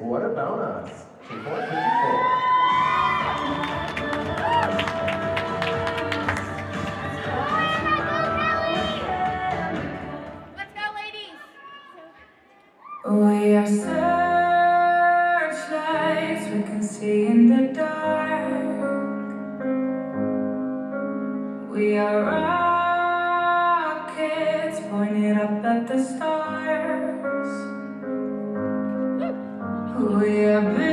What About Us? 2454. Let's go, ladies. We are searchlights we can see in the dark. We are rockets pointed up at the stars. We are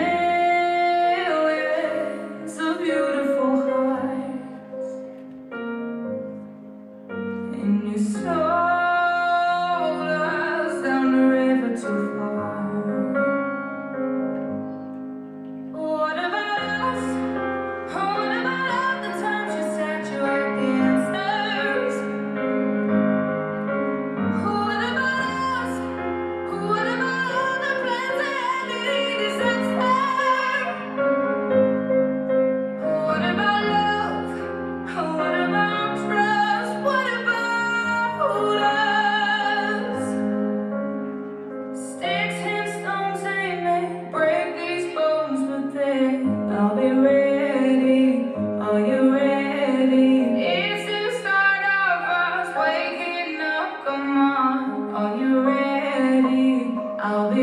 I'll